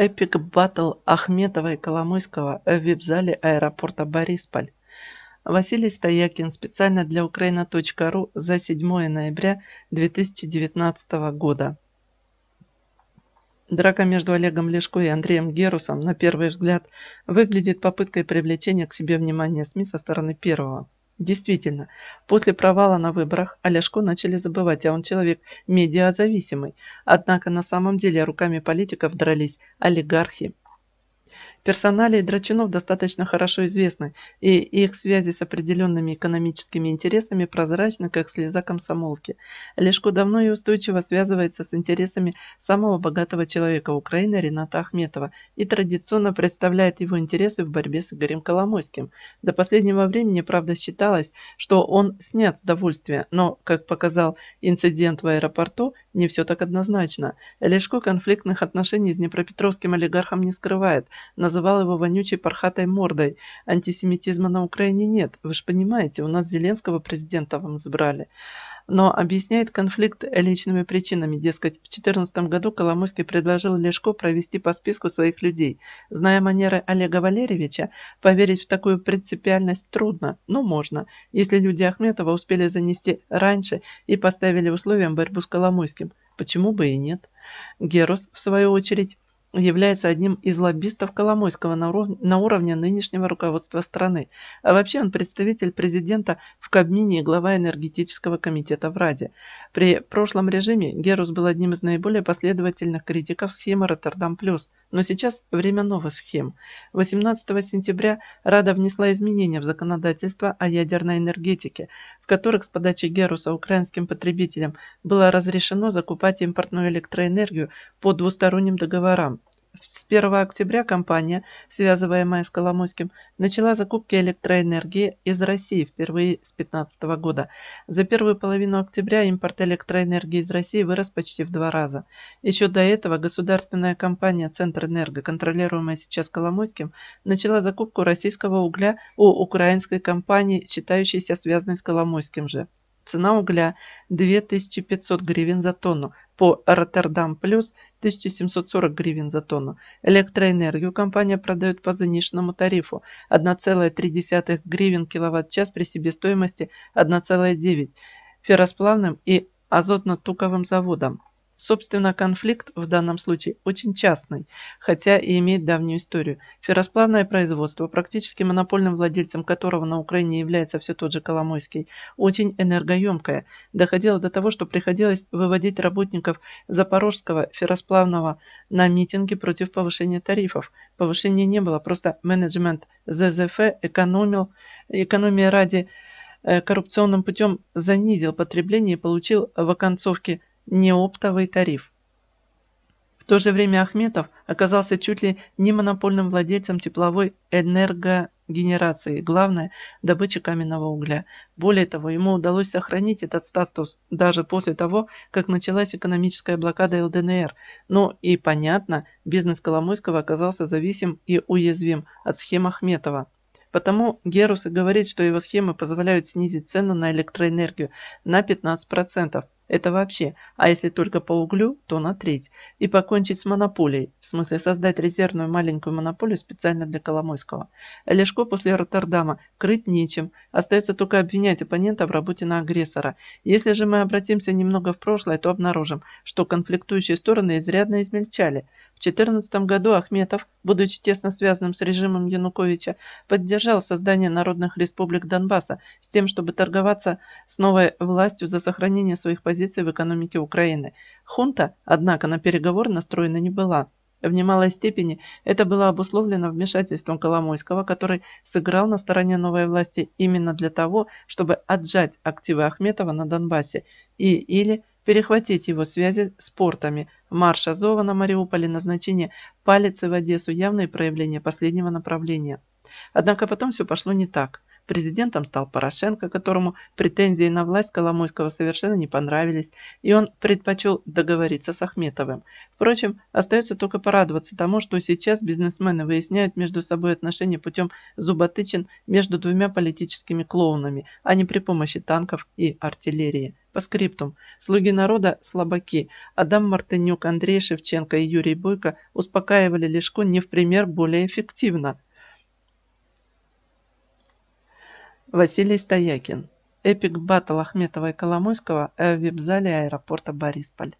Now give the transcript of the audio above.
Эпик батл Ахметова и Коломойского в вип-зале аэропорта Борисполь. Василий Стоякин специально для Украина.ру за 7 ноября 2019 года. Драка между Олегом Лешко и Андреем Герусом, на первый взгляд, выглядит попыткой привлечения к себе внимания СМИ со стороны первого. Действительно, после провала на выборах о Ляшко начали забывать, а он человек медиазависимый. Однако на самом деле руками политиков дрались олигархи, Персоналии драчунов достаточно хорошо известны, и их связи с определенными экономическими интересами прозрачны, как слеза комсомолки. Лешко давно и устойчиво связывается с интересами самого богатого человека Украины Рената Ахметова и традиционно представляет его интересы в борьбе с Игорем Коломойским. До последнего времени, правда, считалось, что он снят с довольствия, но, как показал инцидент в аэропорту, не все так однозначно. Лешко конфликтных отношений с днепропетровским олигархом не скрывает – называл его вонючей пархатой мордой. Антисемитизма на Украине нет. Вы же понимаете, у нас Зеленского президента вам избрали. Но объясняет конфликт личными причинами. Дескать, в 2014 году Коломойский предложил Лешко провести по списку своих людей. Зная манеры Олега Валерьевича, поверить в такую принципиальность трудно, но можно, если люди Ахметова успели занести раньше и поставили условием борьбу с Коломойским. Почему бы и нет? Герус, в свою очередь, является одним из лоббистов Коломойского на, на уровне нынешнего руководства страны. А вообще он представитель президента в Кабмине и глава энергетического комитета в Раде. При прошлом режиме Герус был одним из наиболее последовательных критиков схемы Роттердам Плюс, но сейчас время новых схем. 18 сентября Рада внесла изменения в законодательство о ядерной энергетике, в которых с подачи Геруса украинским потребителям было разрешено закупать импортную электроэнергию по двусторонним договорам. С 1 октября компания, связываемая с Коломойским, начала закупки электроэнергии из России впервые с 2015 года. За первую половину октября импорт электроэнергии из России вырос почти в два раза. Еще до этого государственная компания «Центрэнерго», контролируемая сейчас Коломойским, начала закупку российского угля у украинской компании, считающейся связанной с Коломойским же. Цена угля 2500 гривен за тонну, по Роттердам плюс 1740 гривен за тонну. Электроэнергию компания продает по заниженному тарифу 1,3 гривен киловатт-час при себестоимости 1,9 ферросплавным и азотно-туковым заводам. Собственно, конфликт в данном случае очень частный, хотя и имеет давнюю историю. Ферросплавное производство, практически монопольным владельцем которого на Украине является все тот же Коломойский, очень энергоемкое. Доходило до того, что приходилось выводить работников Запорожского ферросплавного на митинги против повышения тарифов. Повышения не было, просто менеджмент ЗЗФ экономил, экономия ради э, коррупционным путем занизил потребление и получил в оконцовке не оптовый тариф. В то же время Ахметов оказался чуть ли не монопольным владельцем тепловой энергогенерации, главное – добычи каменного угля. Более того, ему удалось сохранить этот статус даже после того, как началась экономическая блокада ЛДНР. Но и понятно, бизнес Коломойского оказался зависим и уязвим от схем Ахметова. Потому Герус и говорит, что его схемы позволяют снизить цену на электроэнергию на 15%. Это вообще, а если только по углю, то на треть. И покончить с монополией, в смысле создать резервную маленькую монополию специально для Коломойского. Лешко после Роттердама крыть нечем, остается только обвинять оппонента в работе на агрессора. Если же мы обратимся немного в прошлое, то обнаружим, что конфликтующие стороны изрядно измельчали. В 2014 году Ахметов, будучи тесно связанным с режимом Януковича, поддержал создание народных республик Донбасса с тем, чтобы торговаться с новой властью за сохранение своих позиций в экономике Украины. Хунта, однако, на переговоры настроена не была. В немалой степени это было обусловлено вмешательством Коломойского, который сыграл на стороне новой власти именно для того, чтобы отжать активы Ахметова на Донбассе и или перехватить его связи с портами. Марш Азова на Мариуполе, назначение Палицы в Одессу – явные проявления последнего направления. Однако потом все пошло не так. Президентом стал Порошенко, которому претензии на власть Коломойского совершенно не понравились, и он предпочел договориться с Ахметовым. Впрочем, остается только порадоваться тому, что сейчас бизнесмены выясняют между собой отношения путем зуботычин между двумя политическими клоунами, а не при помощи танков и артиллерии. По скриптум. Слуги народа – слабаки. Адам Мартынюк, Андрей Шевченко и Юрий Бойко успокаивали Лешко не в пример более эффективно. Василий Стоякин. Эпик батл Ахметова и Коломойского в вип-зале аэропорта Борисполь.